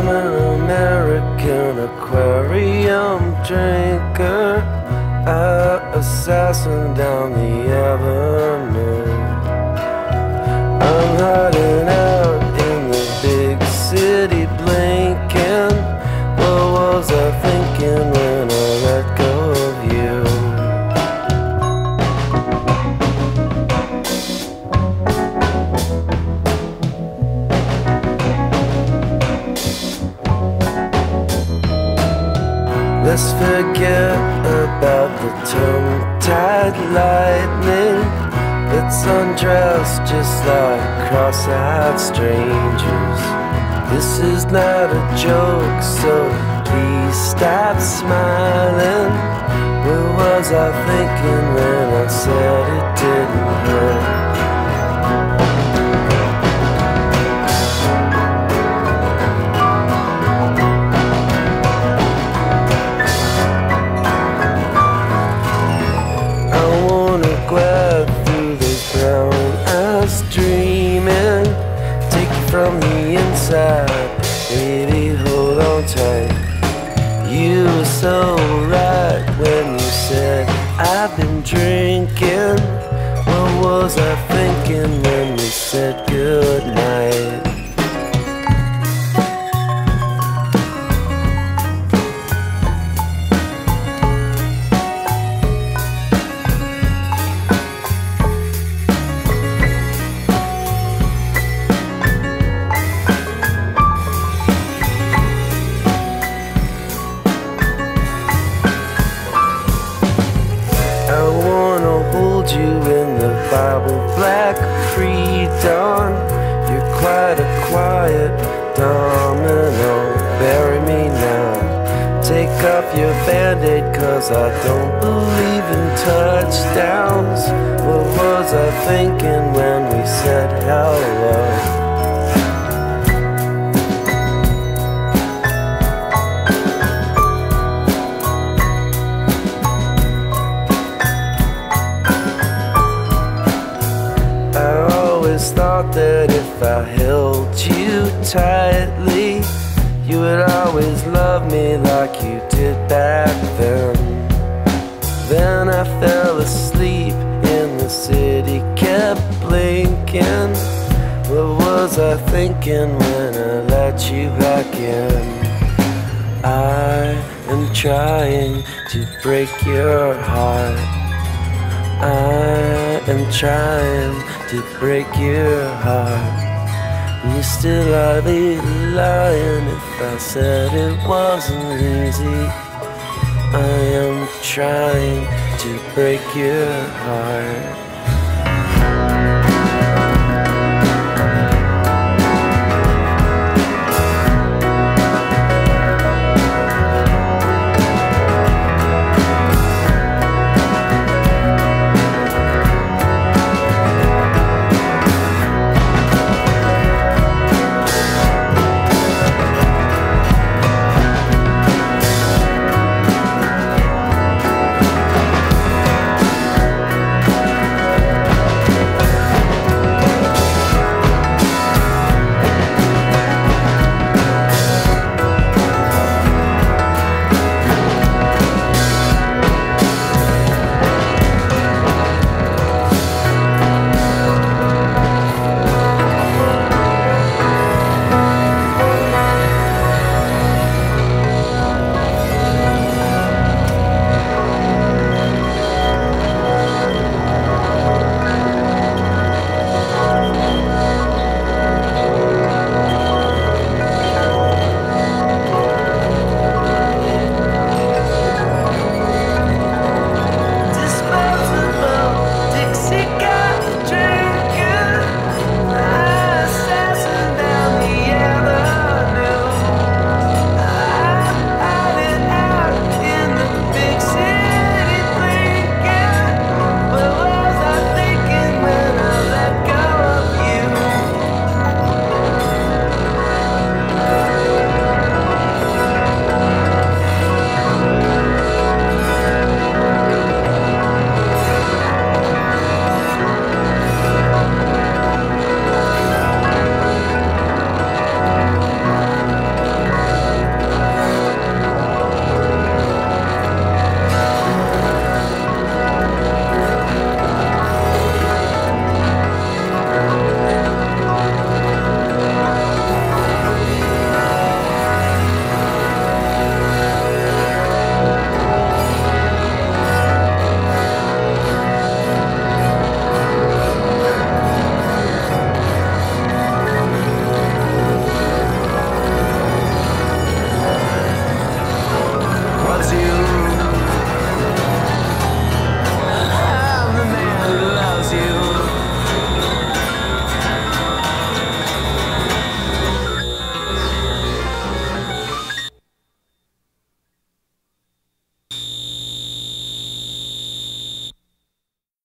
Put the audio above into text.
I'm an American aquarium drinker, a assassin down the avenue. I'm hiding. Let's forget about the tongue-tied lightning. Let's undress just like cross-eyed strangers. This is not a joke, so please stop smiling. What was I thinking when I right when you said I've been drinking. What was I Black pre-dawn. You're quite a quiet domino. Bury me now. Take off your band-aid cause I don't believe in touchdowns. What was I thinking when we said hello? Thought that if I held you tightly, you would always love me like you did back then. Then I fell asleep in the city, kept blinking. What was I thinking when I let you back in? I am trying to break your heart. I am trying to break your heart. You still I'd be lying if I said it wasn't easy. I am trying to break your heart.